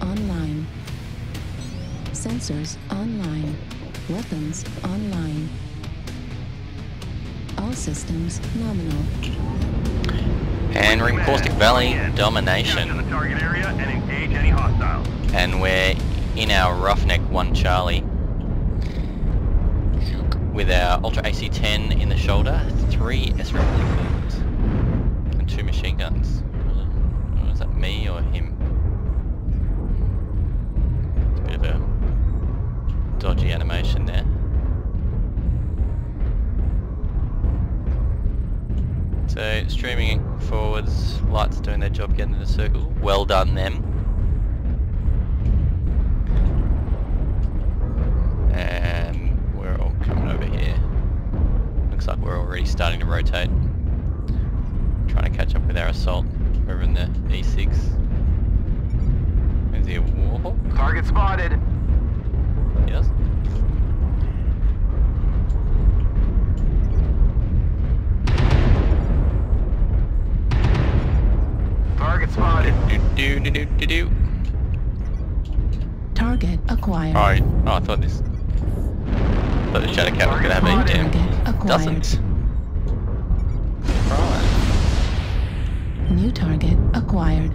Online. Sensors online. Weapons online. All systems nominal. And we're in Caustic Valley domination. and we're in our Roughneck 1 Charlie. With our Ultra AC-10 in the shoulder, three S replicas, and two machine guns. Was that me or him? Dodgy animation there. So streaming forwards, lights doing their job getting in the circle. Well done them. And we're all coming over here. Looks like we're already starting to rotate. Trying to catch up with our assault over in the E6. Is he a warhawk? Target spotted. Yes. Target spotted. Do do do do do. Target acquired. Oh, Alright. Oh, I thought this. thought the Shadow Cat was gonna have a Target acquired. Doesn't. Right. New target acquired.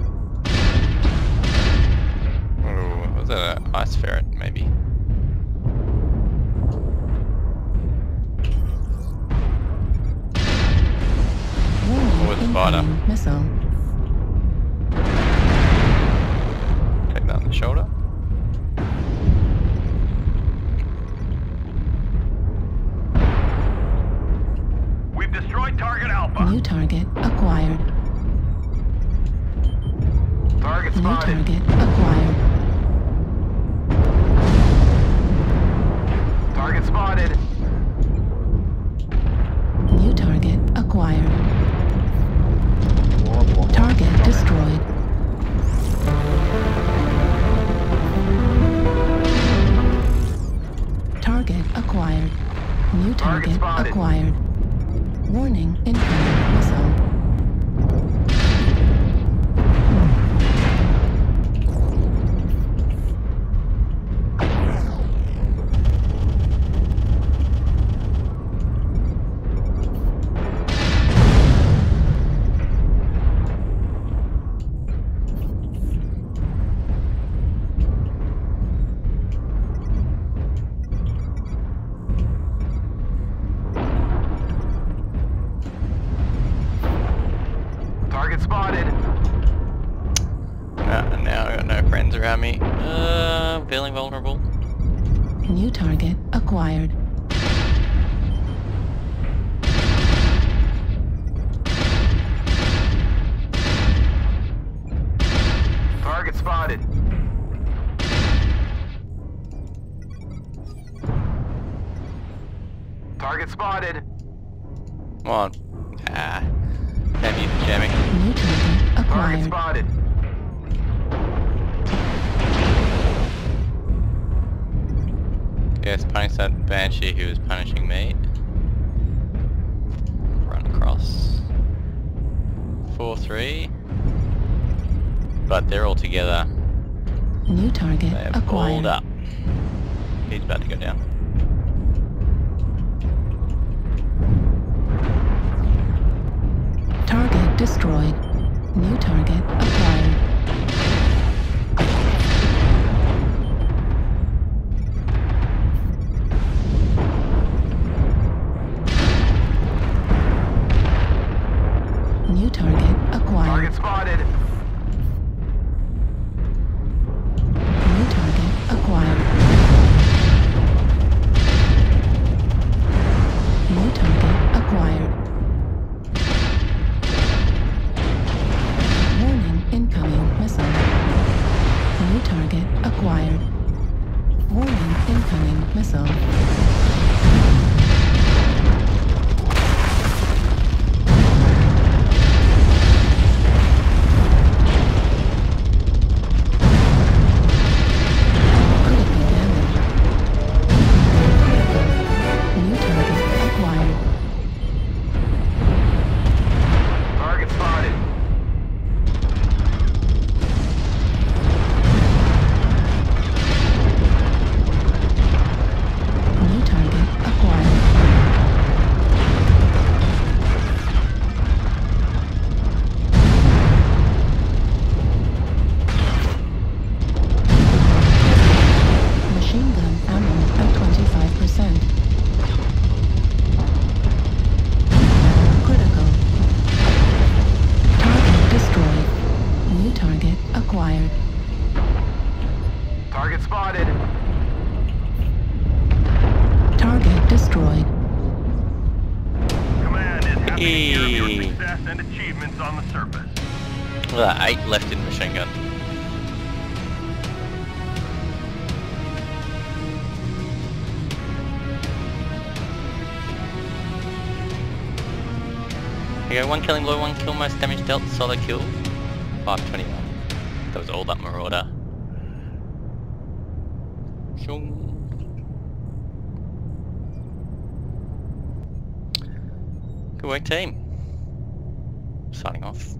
Oh, was that an ice ferret, maybe? Warning, With spider. missile. New target acquired. Target spotted. New target acquired. Target destroyed. Target acquired. New Target target acquired. Warning incoming missile. Spotted. Uh, now I got no friends around me. Uh, feeling vulnerable. New target acquired. Target spotted. Target spotted. Come on. Ah. Damn you, jamming. New target Target acquired. spotted. Yes, punish that banshee who is punishing me. Run across. 4-3. But they're all together. New target They have acquired. pulled up. He's about to go down. Destroyed. New target acquired. Incoming missile. New target acquired. Warning incoming missile. Acquired. Target spotted. Target destroyed. Command is happy to hear of your success and achievements on the surface. Look at eight left in machine gun. Here you go, one killing blue, one kill, most damage dealt, solo kill. 521. That was all that marauder. Good work team. Signing off.